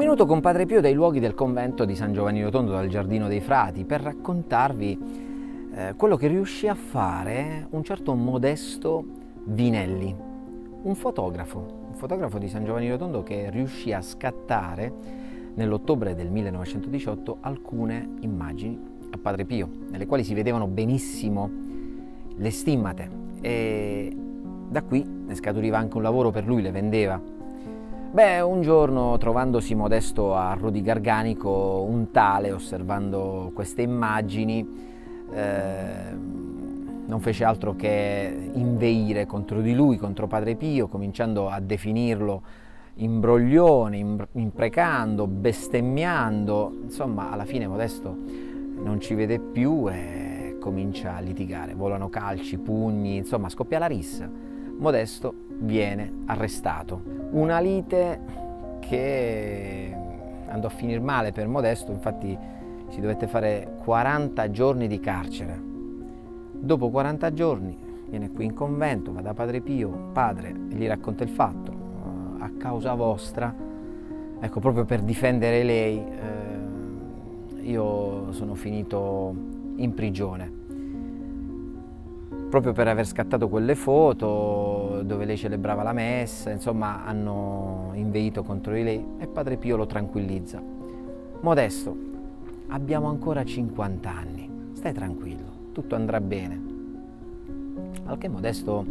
minuto con Padre Pio dai luoghi del convento di San Giovanni Rotondo dal Giardino dei Frati per raccontarvi eh, quello che riuscì a fare un certo modesto Vinelli, un fotografo, un fotografo di San Giovanni Rotondo che riuscì a scattare nell'ottobre del 1918 alcune immagini a Padre Pio, nelle quali si vedevano benissimo le stimmate. E da qui ne scaturiva anche un lavoro per lui, le vendeva Beh, un giorno trovandosi modesto a Rodi Garganico, un tale, osservando queste immagini, eh, non fece altro che inveire contro di lui, contro Padre Pio, cominciando a definirlo imbroglione, imprecando, bestemmiando, insomma alla fine Modesto non ci vede più e comincia a litigare, volano calci, pugni, insomma scoppia la rissa. Modesto viene arrestato. Una lite che andò a finire male per Modesto, infatti si dovette fare 40 giorni di carcere. Dopo 40 giorni viene qui in convento, va da Padre Pio, padre, e gli racconta il fatto, eh, a causa vostra, ecco proprio per difendere lei, eh, io sono finito in prigione proprio per aver scattato quelle foto dove lei celebrava la messa, insomma hanno inveito contro di lei e Padre Pio lo tranquillizza. Modesto, abbiamo ancora 50 anni, stai tranquillo, tutto andrà bene. Al che Modesto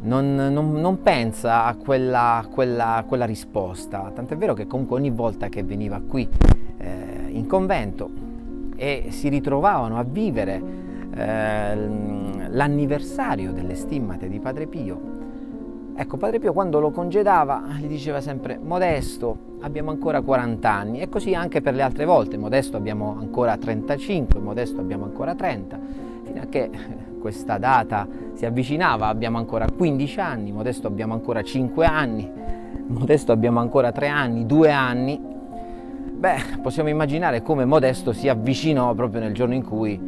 non, non, non pensa a quella, quella, quella, risposta, tant'è vero che comunque ogni volta che veniva qui eh, in convento e si ritrovavano a vivere eh, l'anniversario delle stimmate di Padre Pio. Ecco, Padre Pio quando lo congedava gli diceva sempre Modesto, abbiamo ancora 40 anni e così anche per le altre volte, Modesto abbiamo ancora 35, Modesto abbiamo ancora 30, fino a che questa data si avvicinava, abbiamo ancora 15 anni, Modesto abbiamo ancora 5 anni, Modesto abbiamo ancora 3 anni, 2 anni. Beh, possiamo immaginare come Modesto si avvicinò proprio nel giorno in cui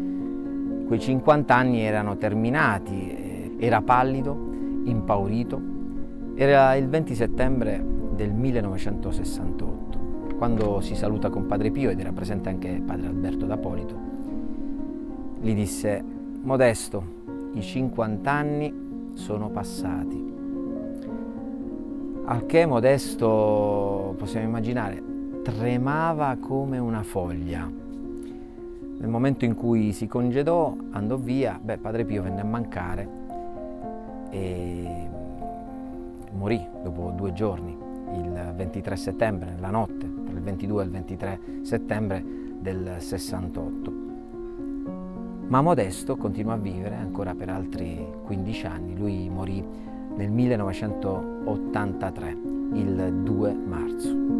Quei 50 anni erano terminati, era pallido, impaurito. Era il 20 settembre del 1968, quando si saluta con Padre Pio ed era presente anche Padre Alberto d'Apolito. Gli disse, Modesto, i 50 anni sono passati. Al che Modesto, possiamo immaginare, tremava come una foglia nel momento in cui si congedò, andò via, beh, Padre Pio venne a mancare e morì dopo due giorni, il 23 settembre, nella notte, tra il 22 e il 23 settembre del 68. Ma Modesto continuò a vivere ancora per altri 15 anni, lui morì nel 1983, il 2 marzo.